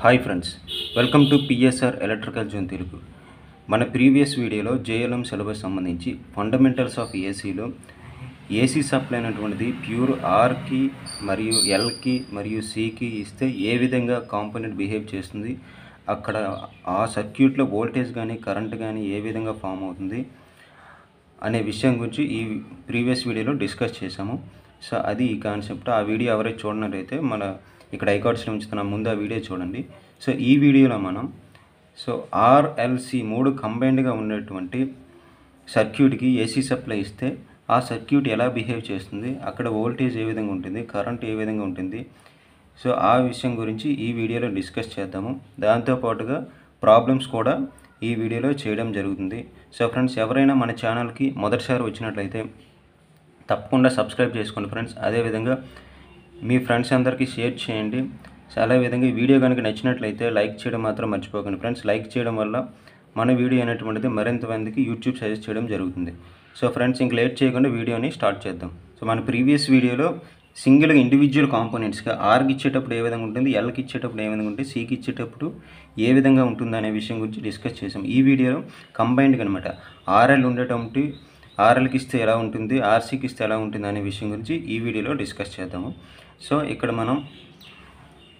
Hi friends welcome to PSR electrical zone Telugu. మన previous వీడియోలో JLM syllabus సంబంధించి fundamentals of ఏసీలో AC supply అయినటువంటిది ప్యూర్ ఆర్కి మరియు ఎల్కి మరియు సికి ఇస్తే ఏ విధంగా కాంపోనెంట్ బిహేవ్ చేస్తుంది అక్కడ ఆ సర్క్యూట్లో వోల్టేజ్ కానీ కరెంట్ కానీ ఏ విధంగా ఫామ్ అవుతుంది అనే విషయం గురించి ఈ ప్రీవియస్ వీడియోలో డిస్కస్ చేసాము సో అది ఈ కాన్సెప్ట్. ఆ వీడియో ఎవరైతే చూడనట్లయితే మన ఇక్కడ ఐకార్డ్స్లో ఉంచుతున్నాం ముందు ఆ వీడియో చూడండి. సో ఈ వీడియోలో మనం సో ఆర్ఎల్సి మూడు కంబైన్డ్గా ఉన్నటువంటి సర్క్యూట్కి ఏసీ సప్లై ఇస్తే ఆ సర్క్యూట్ ఎలా బిహేవ్ చేస్తుంది అక్కడ వోల్టేజ్ ఏ విధంగా ఉంటుంది కరెంట్ ఏ విధంగా ఉంటుంది. సో ఆ విషయం గురించి ఈ వీడియోలో డిస్కస్ చేద్దాము. దాంతోపాటుగా ప్రాబ్లమ్స్ కూడా ఈ వీడియోలో చేయడం జరుగుతుంది. సో ఫ్రెండ్స్ ఎవరైనా మన ఛానల్కి మొదటిసారి వచ్చినట్లయితే తప్పకుండా సబ్స్క్రైబ్ చేసుకోండి ఫ్రెండ్స్. అదేవిధంగా మీ ఫ్రెండ్స్ అందరికీ షేర్ చేయండి. చాలా విధంగా ఈ వీడియో కనుక నచ్చినట్లయితే లైక్ చేయడం మాత్రం మర్చిపోకండి. ఫ్రెండ్స్ లైక్ చేయడం వల్ల మన వీడియో అనేటువంటిది మరింత మందికి యూట్యూబ్ సజెస్ట్ చేయడం జరుగుతుంది. సో ఫ్రెండ్స్ ఇంక లేట్ చేయకుండా వీడియోని స్టార్ట్ చేద్దాం. సో మన ప్రీవియస్ వీడియోలో సింగిల్గా ఇండివిజువల్ కాంపోనెంట్స్గా ఆర్కి ఇచ్చేటప్పుడు ఏ విధంగా ఉంటుంది ఎల్కి ఇచ్చేటప్పుడు ఏ విధంగా ఉంటుంది సికి ఇచ్చేటప్పుడు ఏ విధంగా ఉంటుంది అనే విషయం గురించి డిస్కస్ చేసాం. ఈ వీడియోలో కంబైన్డ్గా అనమాట ఆర్ఎల్ ఉండేటువంటి ఆర్ఎల్కి ఇస్తే ఎలా ఉంటుంది ఆర్సీకి ఇస్తే ఎలా ఉంటుంది అనే విషయం గురించి ఈ వీడియోలో డిస్కస్ చేద్దాము. సో ఇక్కడ మనం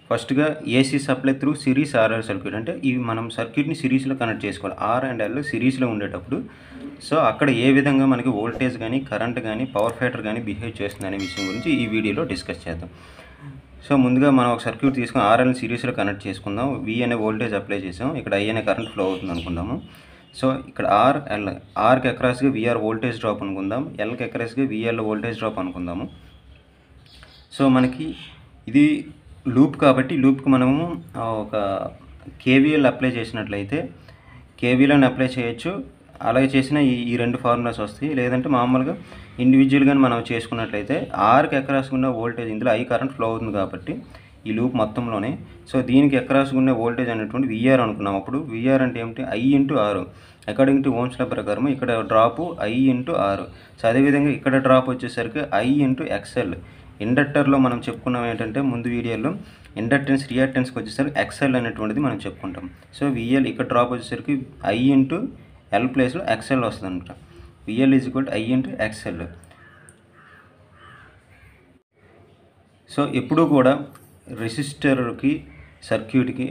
ఫస్ట్గా AC supply through series RR circuit అంటే ఇవి మనం సర్క్యూట్ని సిరీస్లో కనెక్ట్ చేసుకోవాలి. ఆర్ అండ్ ఎల్ సిరీస్లో ఉండేటప్పుడు. సో అక్కడ ఏ విధంగా మనకి వోల్టేజ్ కానీ కరెంట్ కానీ పవర్ ఫ్యాక్టర్ కానీ బిహేవ్ చేస్తుంది అనే విషయం గురించి ఈ వీడియోలో డిస్కస్ చేద్దాం. సో ముందుగా మనం ఒక సర్క్యూట్ తీసుకుని ఆర్ఎల్ సిరీస్లో కనెక్ట్ చేసుకుందాం. వి అనే వోల్టేజ్ అప్లై చేసాం. ఇక్కడ ఐ అనే కరెంట్ ఫ్లో అవుతుంది అనుకుందాము. సో ఇక్కడ ఆర్ ఎల్ ఆర్కి అక్రాస్గా విఆర్ వోల్టేజ్ డ్రాప్ అనుకుందాం. ఎల్కి అక్రాస్గా విఎల్ వోల్టేజ్ డ్రాప్ అనుకుందాము. సో మనకి ఇది లూప్ కాబట్టి లూప్కి మనము ఒక కేవీఎల్ అప్లై చేసినట్లయితే కేవీఎల్ని అప్లై చేయొచ్చు. అలాగే చేసిన ఈ ఈ రెండు ఫార్ములాస్ వస్తాయి. లేదంటే మామూలుగా ఇండివిజువల్గా మనం చేసుకున్నట్లయితే ఆర్కి అక్రాస్ ఉన్న వోల్టేజ్ ఇందులో ఐ కరెంట్ ఫ్లో అవుతుంది కాబట్టి ఈ లూప్ మొత్తంలోనే. సో దీనికి అక్రాస్ ఉన్న వోల్టేజ్ అనేటువంటి విఆర్ అనుకున్నాం అప్పుడు. విఆర్ అంటే ఏమిటి? I into R. According to ఓమ్స్ల ప్రకారం ఇక్కడ drop I into R. So అదేవిధంగా ఇక్కడ డ్రాప్ వచ్చేసరికి ఐ ఇంటూ ఎక్స్ఎల్ ఇండక్టర్లో మనం చెప్పుకున్నాం ఏంటంటే ముందు వీడియోలో ఇండక్టెన్స్ రియాక్టెన్స్కి వచ్చేసరికి ఎక్స్ఎల్ అనేటువంటిది మనం చెప్పుకుంటాం. సో విఎల్ ఇక్కడ డ్రాప్ వచ్చేసరికి ఐ ఇంటూ ఎల్ ప్లేస్లో ఎక్స్ఎల్ వస్తుంది అనమాట VL is equal I into XL so ఎప్పుడూ కూడా రెసిస్టర్కి సర్క్యూట్కి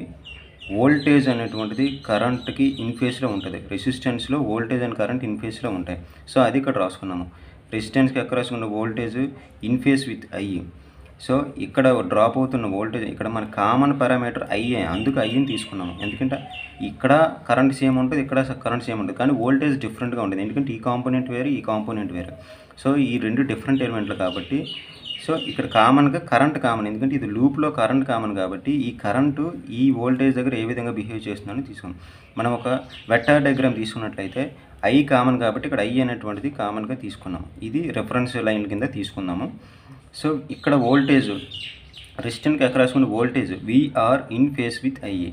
వోల్టేజ్ అనేటువంటిది కరెంట్కి ఇన్ఫేస్లో ఉంటుంది. రెసిస్టెన్స్లో వోల్టేజ్ అండ్ కరెంట్ ఇన్ఫేస్లో ఉంటాయి. సో అది ఇక్కడ రాసుకున్నాము. రెసిస్టెన్స్కి అక్రాస్ ఉన్న voltage in phase with I so ఇక్కడ డ్రాప్ అవుతున్న వోల్టేజ్ ఇక్కడ మన కామన్ పారామీటర్ ఐఏ అందుకు ఐని తీసుకున్నాము. ఎందుకంటే ఇక్కడ కరెంట్ సేమ్ ఉంటుంది ఇక్కడ కరెంట్ సేమ్ ఉంటుంది. కానీ వోల్టేజ్ డిఫరెంట్గా ఉంటుంది. ఎందుకంటే ఈ కాంపోనెంట్ వేరు ఈ కాంపోనెంట్ వేరు. సో ఈ రెండు డిఫరెంట్ ఎలిమెంట్లు కాబట్టి సో ఇక్కడ కామన్గా కరెంట్ కామన్ ఎందుకంటే ఇది లూప్లో కరెంట్ కామన్ కాబట్టి ఈ కరెంటు ఈ వోల్టేజ్ దగ్గర ఏ విధంగా బిహేవ్ చేస్తుందని తీసుకున్నాం. మనం ఒక వెక్టార్ డయాగ్రామ్ తీసుకున్నట్లయితే ఐ కామన్ కాబట్టి ఇక్కడ ఐ అనేటువంటిది కామన్గా తీసుకున్నాం ఇది రెఫరెన్స్ లైన్ కింద తీసుకున్నాము. సో ఇక్కడ వోల్టేజ్ రెసిస్టెంట్కి అక్రాస్ ఉన్న voltage V R in phase with I A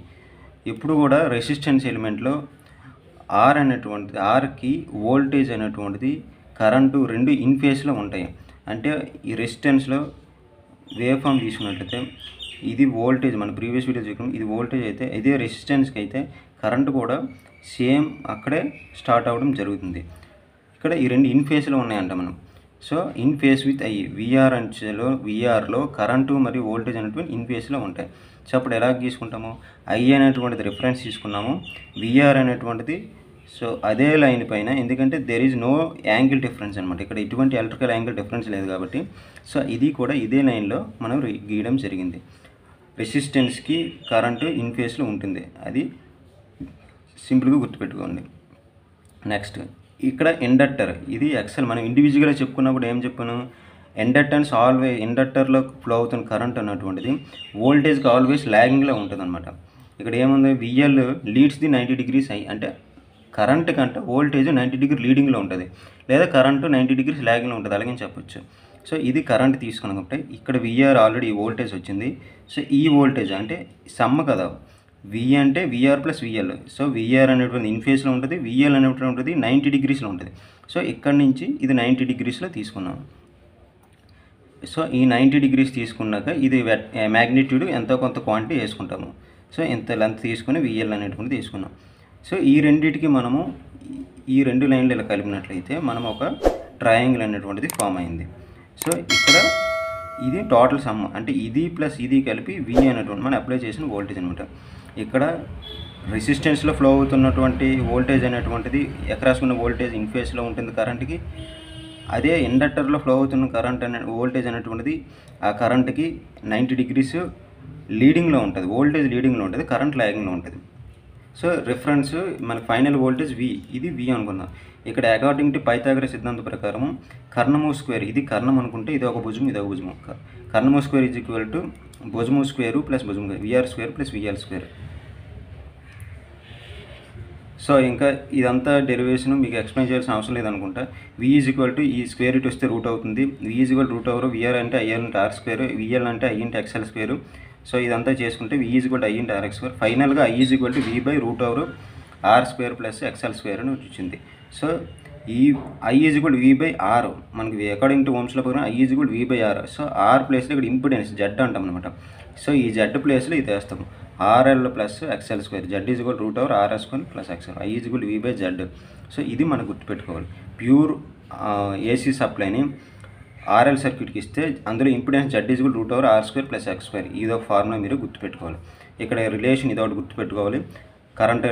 ఎప్పుడు కూడా రెసిస్టెన్స్ ఎలిమెంట్లో ఆర్ అనేటువంటిది ఆర్కి వోల్టేజ్ అనేటువంటిది కరెంటు రెండు ఇన్ ఫేస్లో ఉంటాయి. అంటే ఈ రెసిస్టెన్స్లో వేవ్ ఫామ్ తీసుకున్నట్లయితే ఇది వోల్టేజ్ మన ప్రీవియస్ వీడియో చూసుకున్నాం ఇది వోల్టేజ్ అయితే ఇదే రెసిస్టెన్స్కి అయితే కరెంట్ కూడా సేమ్ అక్కడే స్టార్ట్ అవ్వడం జరుగుతుంది. ఇక్కడ ఈ రెండు ఇన్ ఫేస్లో ఉన్నాయంట మనం. So in phase with I VR అంచెలో విఆర్లో కరెంటు మరియు వోల్టేజ్ అనేటువంటి ఇన్ ఫేస్లో ఉంటాయి. సో అప్పుడు ఎలా తీసుకుంటాము ఐ అనేటువంటిది రిఫరెన్స్ తీసుకున్నాము. విఆర్ అనేటువంటిది సో అదే లైన్ పైన ఎందుకంటే there is no angle difference అనమాట ఇక్కడ ఎటువంటి ఎలక్ట్రికల్ యాంగిల్ డిఫరెన్స్ లేదు కాబట్టి. సో ఇది కూడా ఇదే లైన్లో మనం గీయడం జరిగింది. రెసిస్టెన్స్కి కరెంటు ఇన్ ఫేస్లో ఉంటుంది. అది సింపుల్గా గుర్తుపెట్టుకోండి. నెక్స్ట్ ఇక్కడ ఇండక్టర్ ఇది ఎక్సెల్ మనం ఇండివిజువల్గా చెప్పుకున్నప్పుడు ఏం చెప్పాను? ఇండక్టెన్స్ ఆల్వేస్ ఇండక్టర్లో ఫ్లో అవుతున్న కరెంట్ అన్నటువంటిది వోల్టేజ్కి ఆల్వేస్ ల్యాగింగ్లో ఉంటుంది అనమాట ఇక్కడ ఏముంది? VL leads the ninety degrees అయ్యి అంటే కరెంట్ కంటే వోల్టేజ్ నైంటీ డిగ్రీ లీడింగ్లో ఉంటుంది. లేదా కరెంటు నైంటీ డిగ్రీస్ ల్యాగింగ్లో ఉంటుంది. అలాగే చెప్పొచ్చు. సో ఇది కరెంట్ తీసుకున్నాం కాబట్టి ఇక్కడ విఆర్ ఆల్రెడీ వోల్టేజ్ వచ్చింది. సో ఈ వోల్టేజ్ అంటే సమ్మ కదా. వి అంటే VR plus VL so VR అనేటువంటి ఇన్ఫేస్లో ఉంటుంది విఎల్ అనేటువంటి ఉంటుంది నైంటీ డిగ్రీస్లో ఉంటుంది. సో ఇక్కడ నుంచి ఇది నైంటీ డిగ్రీస్లో తీసుకున్నాం సో ఈ నైంటీ డిగ్రీస్ తీసుకున్నాక ఇది మ్యాగ్నిట్యూడ్ ఎంతో కొంత క్వాంటిటీ వేసుకుంటాము. సో ఇంత లెంత్ తీసుకుని విఎల్ అనేటువంటి తీసుకున్నాం సో ఈ రెండింటికి మనము ఈ రెండు లైన్లు ఇలా కలిపినట్లయితే మనం ఒక ట్రయాంగిల్ అనేటువంటిది ఫామ్ అయింది. సో ఇక్కడ ఇది టోటల్ సమ్ అంటే ఇది ప్లస్ ఇది కలిపి వి అనేటువంటి మనం అప్లై చేసిన వోల్టేజ్ అనమాట ఇక్కడ రెసిస్టెన్స్లో ఫ్లో అవుతున్నటువంటి వోల్టేజ్ అనేటువంటిది ఎక్రాస్ ఉన్న వోల్టేజ్ ఇన్ ఫేస్లో ఉంటుంది కరెంట్కి అదే ఇండక్టర్లో ఫ్లో అవుతున్న కరెంట్ అనే వోల్టేజ్ అనేటువంటిది ఆ కరెంట్కి నైంటీ డిగ్రీస్ లీడింగ్లో ఉంటుంది. వోల్టేజ్ లీడింగ్లో ఉంటుంది కరెంట్ లాగింగ్లో ఉంటుంది. సో రిఫరెన్స్ మన ఫైనల్ వోల్టేజ్ వి ఇది వి అనుకుందాం. ఇక్కడ అకార్డింగ్ టు పైథాగర సిద్ధాంత ప్రకారం కర్ణము స్క్వేర్ ఇది కర్ణం అనుకుంటే ఇది ఒక భుజం ఇది ఒక భుజం కర్ణము స్క్వేర్ ఈజ్ ఈక్వల్ టు భుజము స్క్వేర్ ప్లస్ భుజం VR square plus VR square so ఇంకా ఇదంతా డెరివేషన్ మీకు ఎక్స్ప్లెయిన్ చేయాల్సిన అవసరం లేదనుకుంటా. వి ఈజ్ ఈక్వల్ టు ఈ స్క్వేర్ ఇటు వస్తే రూట్ అవుతుంది. V is equal root over VR అంటే ఐఆర్ అంటే ఆర్ స్క్వేర్ విఎల్ అంటే I into XL square so ఇదంతా చేసుకుంటే V is equal I into R X square ఫైనల్గా I is equal to V by root over R square plus XL square అని వచ్చింది. So ఈ I is equal V by R మనకి according to ఓమ్స్లో ప్రకారం I is equal V by R so R ప్లేస్లో ఇక్కడ impedance Z అంటాం అనమాట సో ఈ జెడ్ ప్లేస్లో ఇది వేస్తాము R L plus X L square Z is equal root over R S square plus X L I is equal V by Z so ఇది మనం గుర్తుపెట్టుకోవాలి. ప్యూర్ ఏసీ సప్లైని ఆర్ఎల్ సర్క్యూట్కి ఇస్తే అందులో impedance Z is equal root over R square plus X square ఇదో formula మీరు గుర్తుపెట్టుకోవాలి. ఇక్కడ రిలేషన్ ఇదొకటి గుర్తుపెట్టుకోవాలి. కరెంట్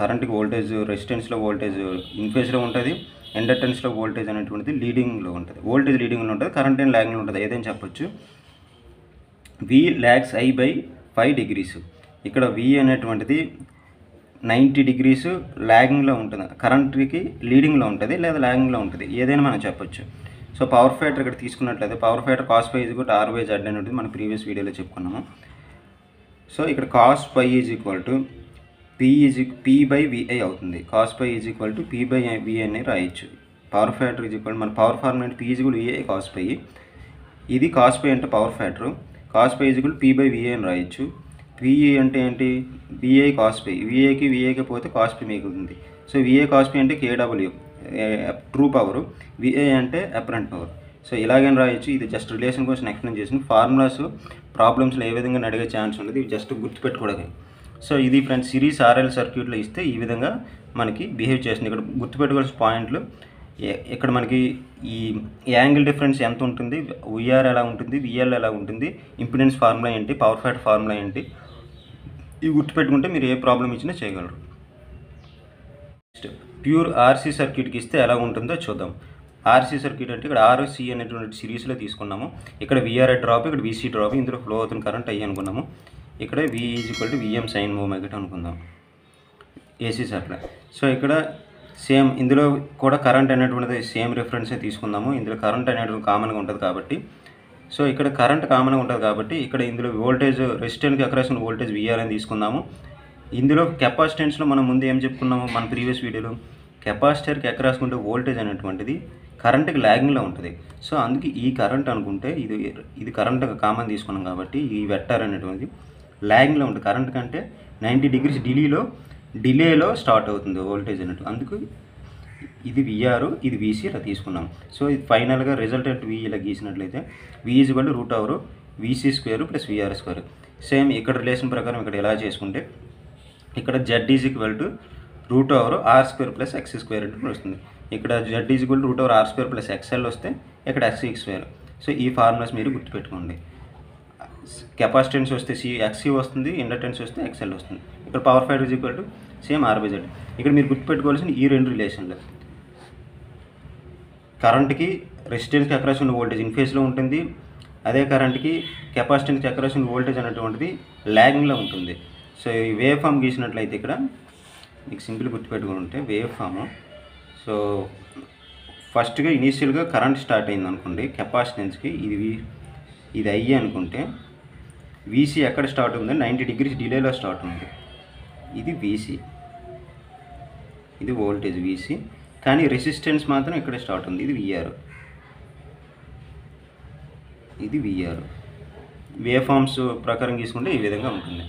కరెంట్కి వోల్టేజ్ రెసిస్టెన్స్లో వోల్టేజ్ ఇన్ఫేస్లో ఉంటుంది ఇండక్టెన్స్లో వోల్టేజ్ అనేటువంటిది లీడింగ్లో ఉంటుంది. వోల్టేజ్ లీడింగ్లో ఉంటుంది కరెంట్ ఏం ల్యాగింగ్లో ఉంటుంది ఏదైనా చెప్పొచ్చు. V lags I by five degrees ఇక్కడ వి అనేటువంటిది నైంటీ డిగ్రీస్ ల్యాగింగ్లో ఉంటుంది. కరెంట్కి లీడింగ్లో ఉంటుంది లేదా ల్యాగింగ్లో ఉంటుంది ఏదైనా మనం చెప్పొచ్చు. సో పవర్ ఫైటర్ ఇక్కడ తీసుకున్నట్లయితే power factor cos phi is equal R by Z అనేది మనం ప్రీవియస్ వీడియోలో చెప్పుకున్నాము. సో ఇక్కడ cos phi is equal to P is P by VI అవుతుంది. Cos phi is equal to P by VI అని రాయొచ్చు. పవర్ ఫ్యాక్టర్ ఈజ్ ఈక్వల్ మన power form అంటే P is equal VI cos phi ఇది cos phi అంటే power factor cos phi is equal P by VI అని రాయొచ్చు. PE అంటే ఏంటి? విఐ కాస్ పై విఐకి విఐకి పోతే కాస్ పై మిగులుతుంది సో విఐ కాస్ పై అంటే KW true power V I అంటే అపరెంట్ పవర్ సో ఇలాగని రాయొచ్చు. ఇది జస్ట్ రిలేషన్ కోసం ఎక్స్ప్లెయిన్ చేసిన ఫార్ములాస్ ప్రాబ్లమ్స్లో ఏ విధంగా అడిగే ఛాన్స్ ఉండదు. ఇవి జస్ట్ గుర్తుపెట్టుకోవడానికి సో ఇది ఫ్రెండ్స్ సిరీస్ ఆర్ఎల్ సర్క్యూట్లో ఇస్తే ఈ విధంగా మనకి బిహేవ్ చేస్తుంది. ఇక్కడ గుర్తుపెట్టుకోవాల్సిన పాయింట్లు ఇక్కడ మనకి ఈ యాంగిల్ డిఫరెన్స్ ఎంత ఉంటుంది విఆర్ ఎలా ఉంటుంది విఎల్ ఎలా ఉంటుంది ఇంపిడెన్స్ ఫార్ములా ఏంటి పవర్ ఫ్యాట్ ఫార్ములా ఏంటి ఇవి గుర్తుపెట్టుకుంటే మీరు ఏ ప్రాబ్లం ఇచ్చినా చేయగలరు. నెక్స్ట్ ప్యూర్ ఆర్సీ సర్క్యూట్కి ఇస్తే ఎలా ఉంటుందో చూద్దాం. ఆర్సీ సర్క్యూట్ అంటే ఇక్కడ ఆర్సీ అనేటువంటి సిరీస్లో తీసుకున్నాము. ఇక్కడ విఆర్ఐ డ్రాప్ ఇక్కడ వీసీ డ్రాప్ ఇందులో ఫ్లో అవుతున్న కరెంట్ అయ్యి అనుకున్నాము. ఇక్కడ V is equal to VM sine omega t అనుకుందాం. ఏసీ సప్లై సో ఇక్కడ సేమ్ ఇందులో కూడా కరెంట్ అనేటువంటిది సేమ్ రిఫరెన్సే తీసుకుందాము. ఇందులో కరెంట్ అనేటువంటి కామన్గా ఉంటుంది కాబట్టి. సో ఇక్కడ కరెంట్ కామన్గా ఉంటుంది కాబట్టి ఇక్కడ ఇందులో వోల్టేజ్ రెసిస్టెంట్కి అక్రాసిన వోల్టేజ్ విఆర్ అని తీసుకుందాము. ఇందులో కెపాసిటెన్స్లో మనం ముందు ఏం చెప్పుకున్నాము? మన ప్రీవియస్ వీడియోలో కెపాసిటర్కి ఎక్రాసుకుంటే వోల్టేజ్ అనేటువంటిది కరెంట్కి ల్యాగింగ్లో ఉంటుంది. సో అందుకే ఈ కరెంట్ అనుకుంటే ఇది ఇది కరెంట్ కామన్ తీసుకున్నాం కాబట్టి ఈ వెక్టర్ అనేటువంటిది ల్యాగింగ్లో ఉంటుంది. కరెంట్ కంటే నైంటీ డిగ్రీస్ డిలీలో డిలేలో స్టార్ట్ అవుతుంది వోల్టేజ్ అన్నట్టు. అందుకు ఇది విఆర్ ఇది వీసీ ఇలా తీసుకున్నాం. సో ఇది ఫైనల్గా రిజల్టెంట్ వి ఇలా గీసినట్లయితే V is root over VC square plus VR square same ఇక్కడ రిలేషన్ ప్రకారం ఇక్కడ ఎలా చేసుకుంటే ఇక్కడ Z is equal to root over R square plus X square అంటే వస్తుంది. ఇక్కడ Z is equal root over R square plus XL వస్తే ఇక్కడ ఎక్స్ స్క్వేర్ సో ఈ ఫార్ములాస్ మీరు గుర్తుపెట్టుకోండి. కెపాసిటెన్స్ వస్తే సి ఎక్సీ వస్తుంది ఇండక్టెన్స్ వస్తే ఎక్స్ఎల్ వస్తుంది. ఇక్కడ power phi is equal to same R by Z ఇక్కడ మీరు గుర్తుపెట్టుకోవాల్సిన ఈ రెండు రిలేషన్లు. కరెంట్కి రెసిస్టెన్స్కి అక్రాస్ ఉన్న వోల్టేజ్ ఇన్ ఉంటుంది. అదే కరెంట్కి కెపాసిటెన్స్కి అక్రాస్ ఉన్న వోల్టేజ్ అనేటువంటిది ల్యాగింగ్లో ఉంటుంది. సో ఈ వేవ్ ఫామ్ గీసినట్లయితే ఇక్కడ మీకు సింపుల్ గుర్తుపెట్టుకుని ఉంటే వేవ్ ఫామ్ సో ఫస్ట్గా ఇనీషియల్గా కరెంట్ స్టార్ట్ అయింది అనుకోండి కెపాసిటెన్స్కి ఇది ఇది అయ్యి అనుకుంటే వీసీ ఎక్కడ స్టార్ట్ ఉంది నైంటీ డిగ్రీస్ డిలేలో స్టార్ట్ ఉంది. ఇది వీసీ ఇది వోల్టేజ్ వీసీ కానీ రెసిస్టెన్స్ మాత్రం ఇక్కడ స్టార్ట్ ఉంది. ఇది విఆర్ ఇది విఆర్ వే ఫార్మ్స్ ప్రకారం తీసుకుంటే ఈ విధంగా ఉంటుంది.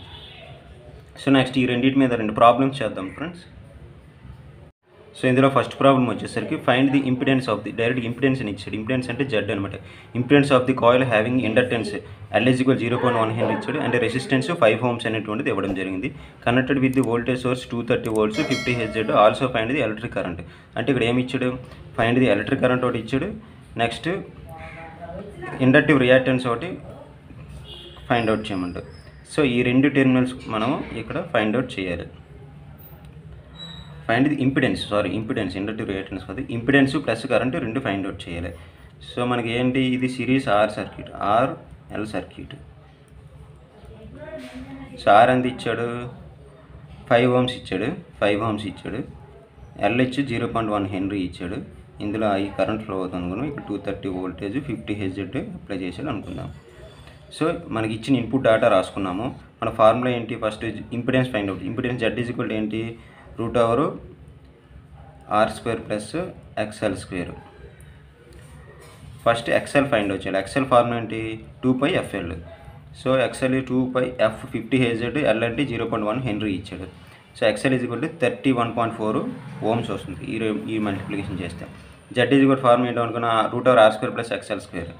సో నెక్స్ట్ ఈ రెండింటి మీద రెండు ప్రాబ్లమ్స్ చేద్దాం ఫ్రెండ్స్ సో ఇందులో ఫస్ట్ ప్రాబ్లం వచ్చేసరికి find the impedance of the direct impedance అని ఇచ్చాడు. ఇంపిడెన్స్ అంటే జెడ్ అనమాట impedance of the coil having inductance ఎల్ఎజికల్ zero point one hundred ఇచ్చాడు. అండ్ రెసిస్టెన్స్ ఫైవ్ హోమ్స్ అనేటువంటిది ఇవ్వడం జరిగింది. Connected with the voltage source two thirty volts fifty Hz also find the electric current అంటే ఇక్కడ ఏమి ఇచ్చాడు? ఫైండ్ ది ఎలక్ట్రిక్ కరెంట్ ఒకటి ఇచ్చాడు. నెక్స్ట్ ఇండక్టివ్ రియాక్టెన్స్ ఒకటి ఫైండ్ అవుట్ చేయమంటారు. సో ఈ రెండు టెర్మినల్స్ మనము ఇక్కడ ఫైండ్ అవుట్ చేయాలి. Find the impedance sorry impedance inductive reactance కాదు ఇంపిడెన్స్ ప్లస్ కరెంట్ రెండు ఫైండ్ అవుట్ చేయాలి. సో మనకి ఏంటి? ఇది series R circuit R L circuit so R ఎంత ఇచ్చాడు? ఫైవ్ ఓమ్స్ ఇచ్చాడు. ఫైవ్ ఓమ్స్ ఇచ్చాడు. ఎల్ ఇచ్చి జీరో పాయింట్ వన్ హెన్రీ ఇచ్చాడు. ఇందులో ఈ కరెంట్ ఫ్లో అవుతుంది అనుకున్నాం ఇక్కడ two thirty voltage fifty Hz apply చేసాడు అనుకుందాం. సో మనకి ఇచ్చిన ఇన్పుట్ డేటా రాసుకున్నాము. మన ఫార్ములా ఏంటి? First impedance find out impedance Z equal ఏంటి? Root over R square plus XL square. First XL find వచ్చాడు ఎక్సెల్ ఫార్ములా ఏంటి? Two pi FL. So XL two pi F fifty Hz L అంటే zero point one henry ఇచ్చాడు. So XL is equal to thirty one point four ohms వస్తుంది ఈ ఈ multiplication చేస్తే. Z is equal form ఏంటో అనుకున్న root over R square plus XL square.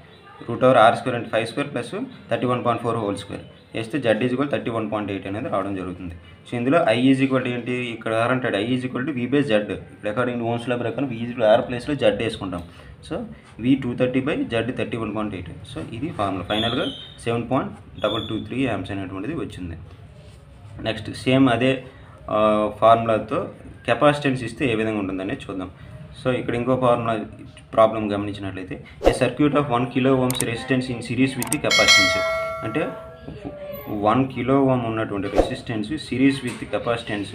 Root over R square అంటే five square plus thirty one point four whole square. వేస్తే Z is equal thirty one point eight అనేది రావడం జరుగుతుంది. So ఇందులో I is equal ఏంటి? ఇక్కడ R అంటాడు. I is equal to V by Z ఇక్కడ అకార్డింగ్ ఓన్స్ లా ప్రకారం వి ఈజ్ ఆర్ ప్లేస్లో జడ్ వేసుకుంటాం. So V two thirty by Z thirty one point eight so ఇది ఫార్ములా ఫైనల్గా seven point double two three amps అనేటువంటిది వచ్చింది. Next same అదే ఫార్ములాతో capacitance ఇస్తే ఏ విధంగా ఉంటుందనేది చూద్దాం. సో ఇక్కడ ఇంకో ఫార్ములా ప్రాబ్లం గమనించినట్లయితే a circuit of one kilo ohms resistance in series with the capacitance అంటే వన్ కిలో ఓమ్ ఉన్నటువంటి resistance series with capacitance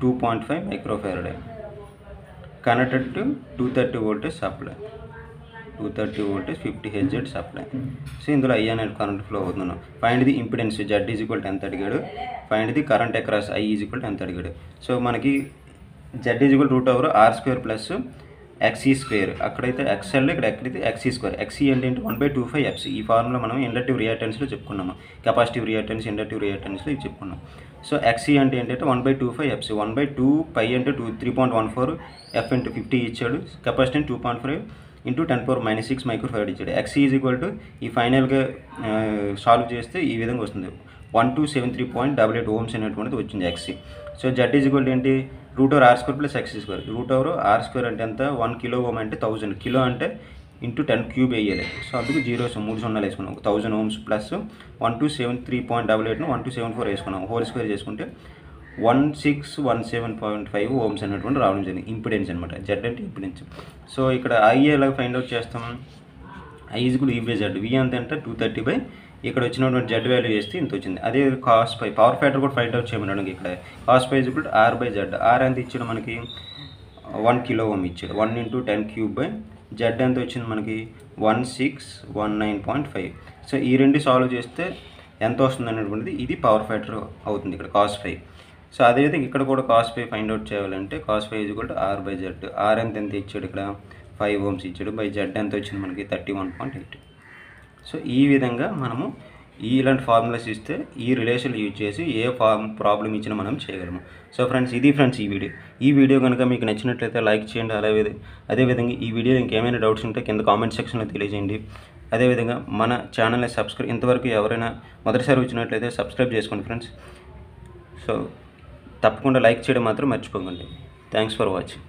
two point five microfarad. Connected to two thirty voltage supply. Two thirty voltage fifty Hz supply. So ఇందులో I అనేది current flow అవుతున్నాం find the impedance Z is equal ఎంత అడిగాడు find the current across I is equal ఎంత అడిగాడు so మనకి Z is equal root over R square plus XC square అక్కడైతే XL ఇక్కడ ఎక్కడైతే ఎక్సీ స్క్వేర్ ఎక్సీ అంటే ఏంటి? One by two five FC ఈ ఫార్ములా మనం ఇండక్టివ్ రియాక్టెన్స్లో చెప్పుకున్నాము. కెపాసిటివ్ రియాక్టెన్స్ ఇండక్టివ్ రియాక్టెన్స్లో ఇది చెప్పుకున్నాం సో ఎక్సీ అంటే ఏంటంటే one by two five FC one by two pi అంటే two three point one four F into fifty ఇచ్చాడు. Capacity two point five into ten power minus six microfarad ఇచ్చాడు. XC is equal to ఈ ఫైనల్గా solve చేస్తే ఈ విధంగా వస్తుంది. One two seven three point double eight ohms అనేటువంటిది వచ్చింది XC so Z is equal ఏంటి? Root over R square plus X square. Root over R square అంటే ఎంత? వన్ కిలో ఓమ్ అంటే థౌజండ్. కిలో అంటే ఇంటూ టెన్ క్యూబ్ వేయాలి. So అందుకు zeros మూడు సున్నాలు వేసుకున్నాం. Thousand ohms plus one two seven three point double ఎయిట్ను one two seven four వేసుకున్నాం. హోల్ స్క్వేర్ చేసుకుంటే one six one seven point five ohms అనేటువంటి రావడం జరిగింది. ఇంపిడెన్స్ అనమాట జెడ్ అంటే ఇంపిడెన్స్. సో ఇక్కడ ఐ ఎలా ఫైండ్ అవుట్ చేస్తాం? ఐ ఈజ్ కూడా ఈవే జెడ్ వి అంత అంటే టూ థర్టీ బై ఇక్కడ వచ్చినటువంటి జెడ్ వాల్యూ చేస్తే ఇంత వచ్చింది. అదే కాస్ పై పవర్ ఫ్యాక్టర్ కూడా ఫైండ్ అవుట్ చేయమన్నాడు ఇక్కడ. కాస్ పై కూడా ఆర్ బై జెడ్ ఆర్ ఎంత ఇచ్చాడు మనకి? వన్ కిలో ఓమ్ ఇచ్చాడు. One into ten cube by Z ఎంత వచ్చింది మనకి? One six one nine point five so ఈ రెండు సాల్వ్ చేస్తే ఎంత వస్తుంది అనేటువంటిది ఇది పవర్ ఫ్యాక్టర్ అవుతుంది ఇక్కడ కాస్ ఫైవ్ సో అదేవిధంగా ఇక్కడ కూడా కాస్ ఫైవ్ ఫైండ్ అవుట్ చేయాలంటే కాస్ ఫైవ్ ఈజ్ కూడా ఆర్ బై జెడ్ ఆర్ ఎంత ఎంత ఇచ్చాడు ఇక్కడ? ఫైవ్ ఓమ్స్ ఇచ్చాడు. బై జెడ్ ఎంత వచ్చింది మనకి? Thirty one point eight so ఈ విధంగా మనము ఈ ఇలాంటి ఫార్ములాస్ ఇస్తే ఈ రిలేషన్ యూజ్ చేసి ఏ ఫార్మ్ ప్రాబ్లం ఇచ్చినా మనం చేయగలము. సో ఫ్రెండ్స్ ఇది ఫ్రెండ్స్ ఈ వీడియో. ఈ వీడియో కనుక మీకు నచ్చినట్లయితే లైక్ చేయండి. అలాగే అదేవిధంగా ఈ వీడియో ఇంకేమైనా డౌట్స్ ఉంటే కింద కామెంట్ సెక్షన్లో తెలియజేయండి. అదేవిధంగా మన ఛానల్ని సబ్స్క్రైబ్ ఇంతవరకు ఎవరైనా మొదటిసారి వచ్చినట్లయితే సబ్స్క్రైబ్ చేసుకోండి ఫ్రెండ్స్. సో తప్పకుండా లైక్ చేయడం మాత్రం మర్చిపోకండి. Thanks for watching.